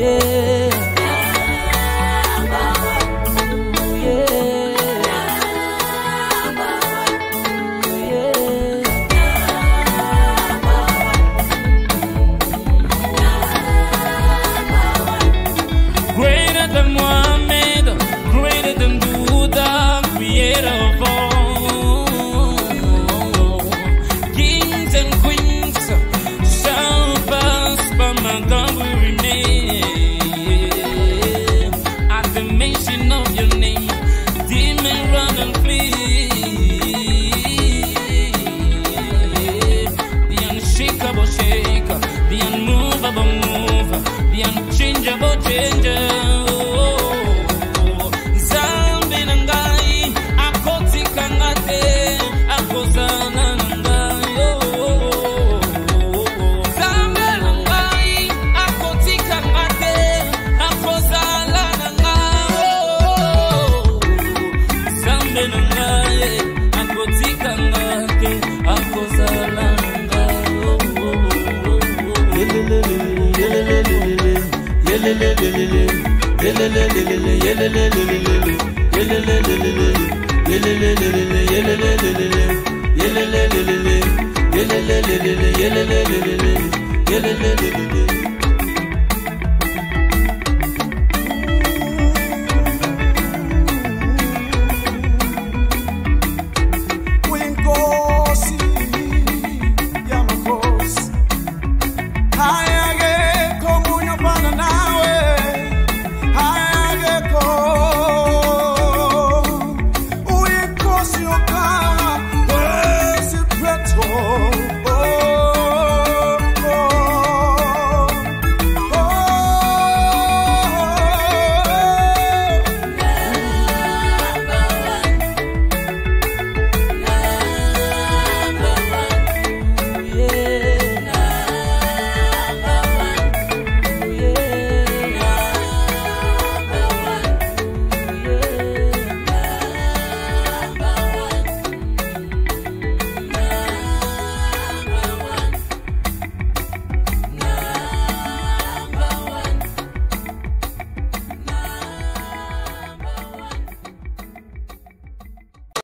yeah. unshakable the unmovable move. the unchangeable change. yelelelelele you